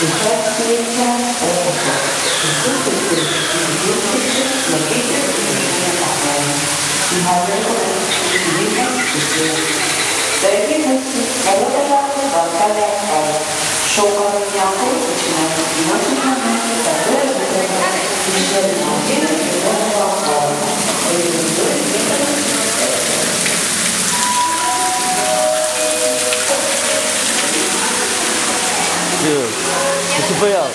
người khác chuyên gia của một mặt mình tiếp tục tìm mình muốn tiếp xúc và ký kết mình nghe bạn này thì hồi đấy của em thì biết hết được chưa để biết hết ngày lúc đó và ta đang còn sâu con nhau cuối của chị này thì nó cũng không hay và rất là tuyệt vời thì giờ mình hỏi biết hết thì nó không còn thì mình cứ biết hết Dude. Ты поел?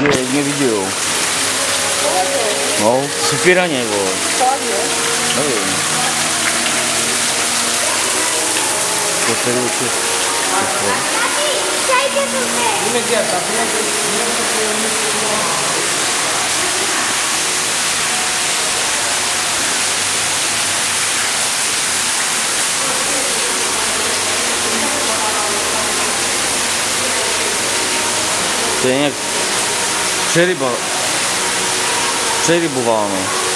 Ну, Я не видел. 어우 무슨 삐라냐 이거 꽈이요? 어이 그 데리고 치 그냥 제리 봐 Це відбувало. Ну.